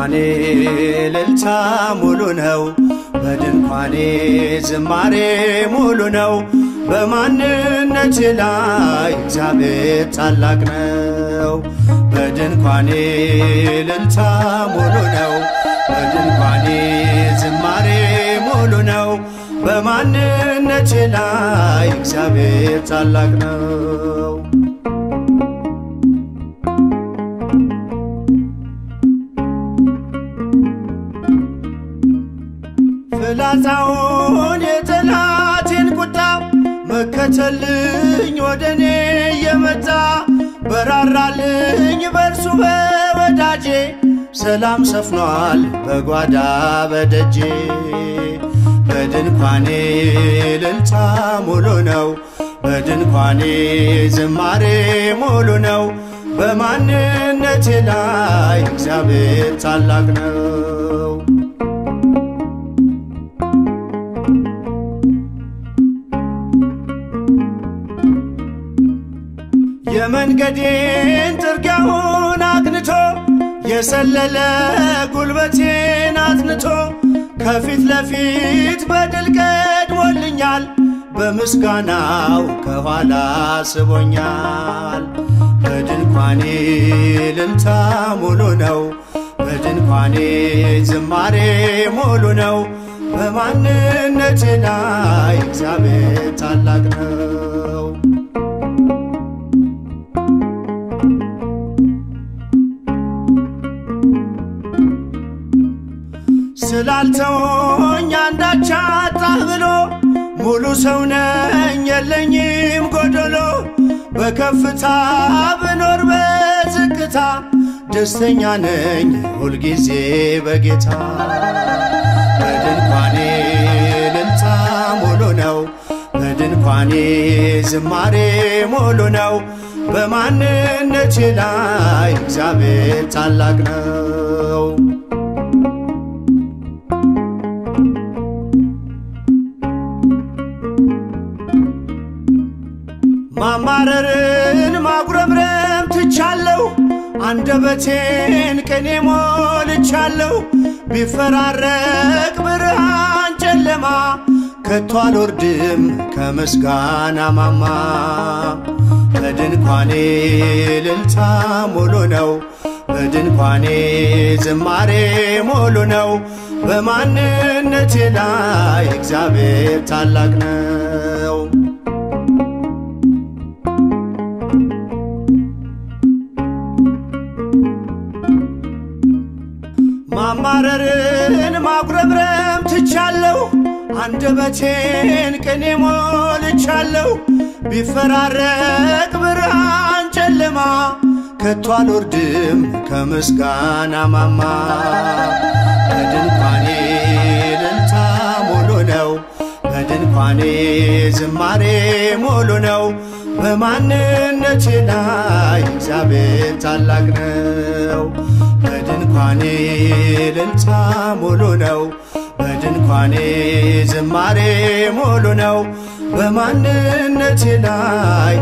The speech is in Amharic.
በድንኳኔ እልልታ ሙሉ ነው። በድንኳኔ ዝማሬ ሙሉ ነው። በማንነቴ ላይ እግዚአብሔር ታላቅ ነው። በድንኳኔ እልልታ ሙሉ ነው። በድንኳኔ ዝማሬ ሙሉ ነው። በማንነቴ ላይ እግዚአብሔር ታላቅ ነው። ፍላጻውን የጠላቴን ቁጣ መከተልኝ ወደ እኔ የመጣ በራራልኝ በእርሱ በወዳጄ ሰላም ሰፍኗል በጓዳ በደጄ በድንኳኔ እልልታ ሙሉ ነው። በድንኳኔ ዝማሬ ሙሉ ነው። በማንነቴ ላይ እግዚአብሔር ታላቅ ነው። የመንገዴን ጥርጊያውን አቅንቶ የሰለለ ጉልበቴን አጽንቶ ከፊት ለፊት በድል ቀድሞልኛል። በምስጋናው ከኋላ ስቦኛል። በድንኳኔ እልልታ ሙሉ ነው። በድንኳኔ ዝማሬ ሙሉ ነው። በማንነቴ ላይ እግዚአብሔር ታላቅ ነው። ስላልተወኝ አንዳች አጣህ ብሎ ሙሉ ሰው ነኝ የለኝም ጎደሎ በከፍታ ብኖር በዝቅታ ደስተኛ ነኝ ሁልጊዜ በጌታ በድንኳኔ እልልታ ሙሉ ነው። በድንኳኔ ዝማሬ ሙሉ ነው። በማንነቴ ላይ እግዚአብሔር ታላቅ ነው። ማማረርን ማጉረምረም ትቻለሁ። አንደበቴን ቅኔ ሞልቻለሁ። ቢፈራረቅ ብርሃን ጨለማ ከቶ አልወርድም ከምስጋና ማማ። በድንኳኔ እልልታ ሙሉ ነው። በድንኳኔ ዝማሬ ሙሉ ነው። በማንነቴ ላይ እግዚአብሔር ታላቅ ነው። ማማረርን ማጉረምረም ትቻለሁ። አንደበቴን ቅኔ ሞልቻለሁ። ቢፈራረቅ ብርሃን ከቶ አልወርድም ከምስጋና ማማ። በድንኳኔ እልልታ ሙሉ ነው። በድንኳኔ ዝማሬ ሙሉ ነው። በማንነቴ ላይ እግዚአብሔር ታላቅ ነው። በድንኳኔ እልልታ ሙሉ ነው። በድንኳኔ ዝማሬ ሙሉ ነው። በማንነቴ ላይ